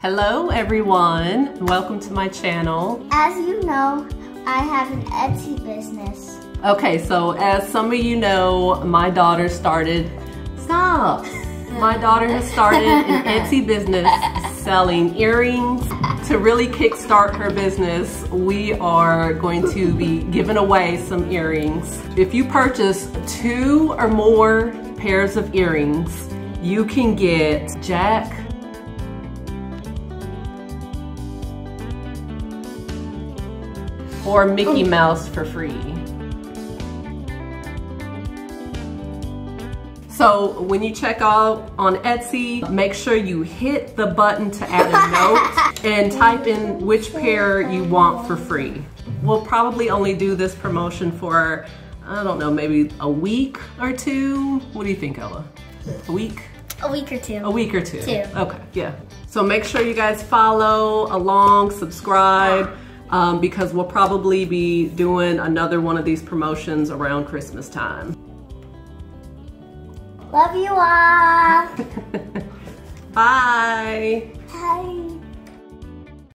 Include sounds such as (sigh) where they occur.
Hello everyone, welcome to my channel. As you know, I have an Etsy business. Okay, so as some of you know, my daughter started, stop. My daughter has started an (laughs) Etsy business selling earrings. To really kickstart her business, we are going to be giving away some earrings. If you purchase two or more pairs of earrings, you can get Jack or Mickey oh. Mouse for free. So when you check out on Etsy, make sure you hit the button to add a note (laughs) and type in which pair you want for free. We'll probably only do this promotion for, I don't know, maybe a week or two. What do you think, Ella? A week? A week or two. A week or two. Two. Okay, yeah. So make sure you guys follow along, subscribe um, because we'll probably be doing another one of these promotions around Christmas time. Love you all. (laughs) Bye.